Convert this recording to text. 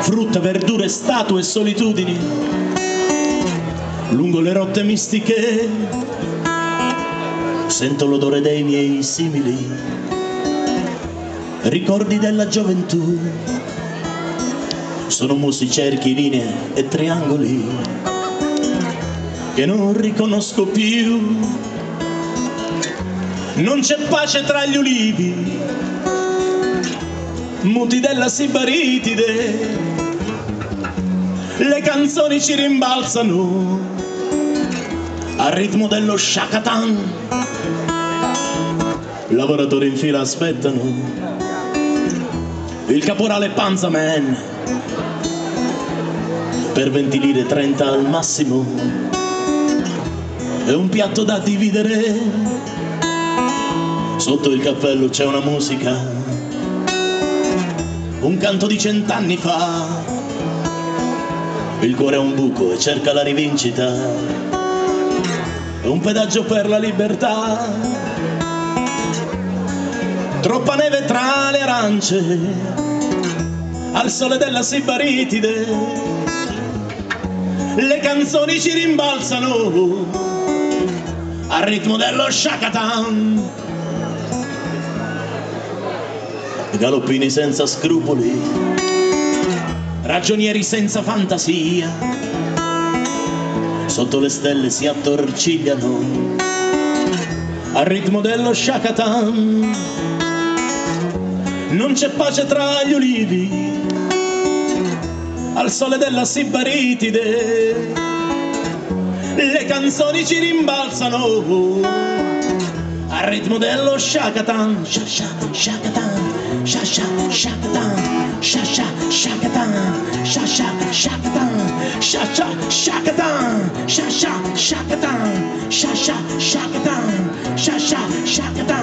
frutta, verdure, statue e solitudini, lungo le rotte mistiche sento l'odore dei miei simili, ricordi della gioventù, sono mussi, cerchi, linee e triangoli che non riconosco più, non c'è pace tra gli ulivi, muti della Sibaritide, le canzoni ci rimbalzano al ritmo dello Shakatan. Lavoratori in fila aspettano il caporale Panzaman per 20 lire 30 al massimo. È un piatto da dividere. Sotto il cappello c'è una musica un canto di cent'anni fa. Il cuore è un buco e cerca la rivincita. Un pedaggio per la libertà. Troppa neve tra le arance. Al sole della Sibaritide. Le canzoni ci rimbalzano. Al ritmo dello Shakatan galoppini senza scrupoli ragionieri senza fantasia. Sotto le stelle si attorcigliano al ritmo dello Shakatan. Non c'è pace tra gli ulivi al sole della Sibaritide. Le canzoni ci rimbalzano al ritmo dello Shakatan. Shasha Shakatan. Shasha Shakatan. Shasha Shakatan. Shasha Shakatan. Shasha Shakatan. Shasha Shakatan. Shasha Shakatan. Shasha Shakatan